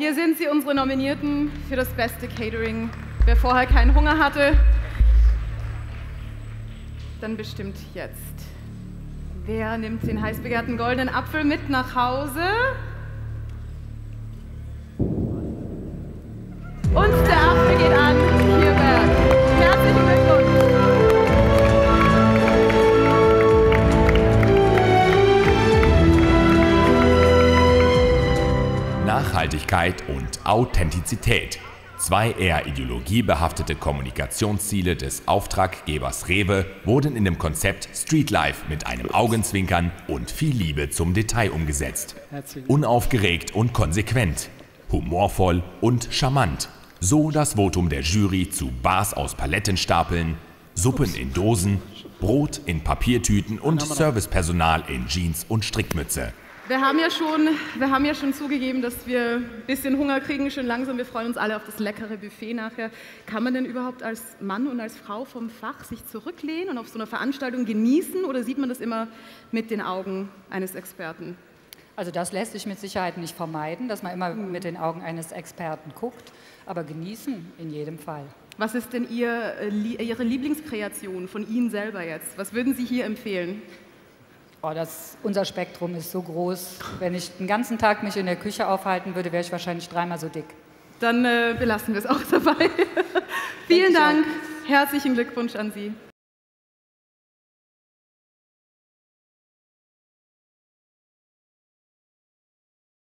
Hier sind sie, unsere Nominierten für das beste Catering. Wer vorher keinen Hunger hatte, dann bestimmt jetzt. Wer nimmt den heiß begehrten goldenen Apfel mit nach Hause? Und Nachhaltigkeit und Authentizität. Zwei eher ideologiebehaftete Kommunikationsziele des Auftraggebers Rewe wurden in dem Konzept Streetlife mit einem Augenzwinkern und viel Liebe zum Detail umgesetzt. Unaufgeregt und konsequent, humorvoll und charmant. So das Votum der Jury zu Bars aus Palettenstapeln, Suppen in Dosen, Brot in Papiertüten und Servicepersonal in Jeans und Strickmütze. Wir haben, ja schon, wir haben ja schon zugegeben, dass wir ein bisschen Hunger kriegen, schon langsam. Wir freuen uns alle auf das leckere Buffet nachher. Kann man denn überhaupt als Mann und als Frau vom Fach sich zurücklehnen und auf so einer Veranstaltung genießen oder sieht man das immer mit den Augen eines Experten? Also das lässt sich mit Sicherheit nicht vermeiden, dass man immer mit den Augen eines Experten guckt, aber genießen in jedem Fall. Was ist denn Ihr, äh, Ihre Lieblingskreation von Ihnen selber jetzt? Was würden Sie hier empfehlen? Oh, das, unser Spektrum ist so groß. Wenn ich den ganzen Tag mich in der Küche aufhalten würde, wäre ich wahrscheinlich dreimal so dick. Dann äh, belassen wir es auch dabei. Vielen Dank. Herzlichen Glückwunsch an Sie.